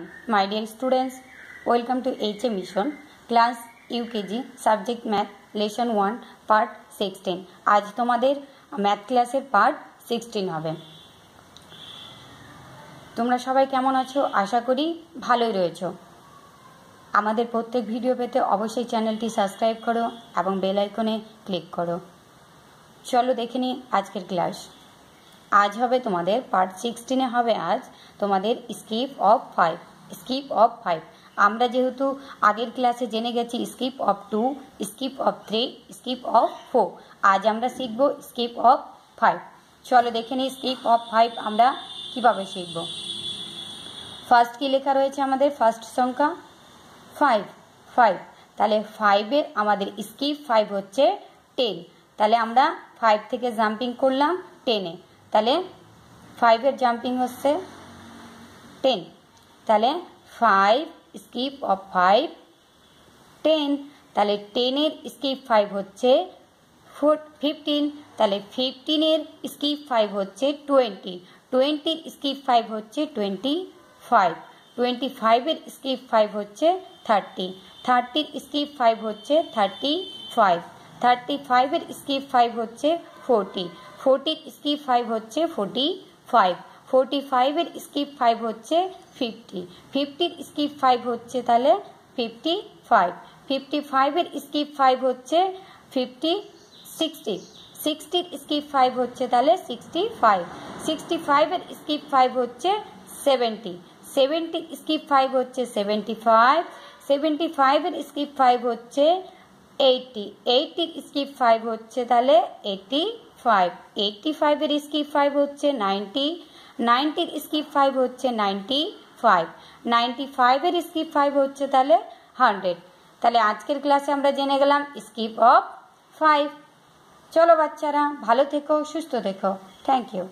Nine my dear students welcome to H A mission class UKG subject math lesson one part sixteen আজ তোমাদের math ক্লাসের part sixteen হবে। তোমরা সবাই কেমন আছো? আশা করি ভালোই রয়েছো। আমাদের প্রত্যেক ভিডিও পেতে অবশ্যই চ্যানেলটি সাবস্ক্রাইব করো এবং বেল আইকনে ক্লিক করো। চলো দেখে নিই আজকের ক্লাস আজ হবে তোমাদের পার্ট সিক্সটিনে হবে আজ তোমাদের skip of five skip of five আমরা যেহেতু আগের ক্লাসে জেনে গেছি skip of two skip of three skip of four আজ আমরা শিখব স্কিপ অফ ফাইভ চলো দেখে নিই স্কিপ অফ ফাইভ আমরা কীভাবে শিখব। ফার্স্ট কি লেখা রয়েছে আমাদের? ফার্স্ট সংখ্যা ফাইভ ফাইভ তাহলে ফাইভের আমাদের স্কিপ ফাইভ হচ্ছে টেন তাহলে আমরা ফাইভ থেকে জাম্পিং করলাম টেনে তাহলে ফাইভের জাম্পিং হচ্ছে টেন তাহলে five skip of five ten তাহলে টেনের স্কিপ ফাইভ হচ্ছে ফোর ফিফটিন তাহলে ফিফটিনের স্কিপ ফাইভ হচ্ছে টোয়েন্টি টোয়েন্টির স্কিপ ফাইভ হচ্ছে টোয়েন্টি ফাইভ টোয়েন্টি ফাইভের স্কিপ ফাইভ হচ্ছে থার্টি থার্টির স্কিপ ফাইভ হচ্ছে থার্টি ফাইভ থার্টি ফাইভের স্কিপ ফাইভ হচ্ছে ফোরটি ফোরটির স্কিপ ফাইভ হচ্ছে ফোরটি ফাইভ ফোরটি ফাইভের স্কিপ ফাইভ হচ্ছে ফিফটি ফিফটির স্কিপ ফাইভ হচ্ছে তাহলে ফিফটি ফাইভ ফিফটি ফাইভের স্কিপ ফাইভ হচ্ছে ফিফটি সিক্সটি সিক্সটির স্কিপ ফাইভ হচ্ছে তাহলে সিক্সটি ফাইভ সিক্সটি ফাইভের স্কিপ ফাইভ হচ্ছে সেভেন্টি সেভেন্টির স্কিপ ফাইভ হচ্ছে সেভেন্টি ফাইভ সেভেন্টি ফাইভের স্কিপ ফাইভ হচ্ছে এইটটি এইটটির স্কিপ ফাইভ হচ্ছে তাহলে এইটটি ফাইভ এইটটি ফাইভের স্কিপ ফাইভ হচ্ছে নাইনটি নাইনটির স্কিপ ফাইভ হচ্ছে নাইনটি ফাইভ নাইনটি ফাইভের স্কিপ ফাইভ হচ্ছে তাহলে হান্ড্রেড তাহলে আজকের ক্লাসে আমরা জেনে গেলাম স্কিপ অফ ফাইভ চলো বাচ্চারা, ভালো থেকো, সুস্থ থেকো। Thank you